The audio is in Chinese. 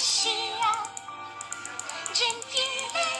需要，任凭泪。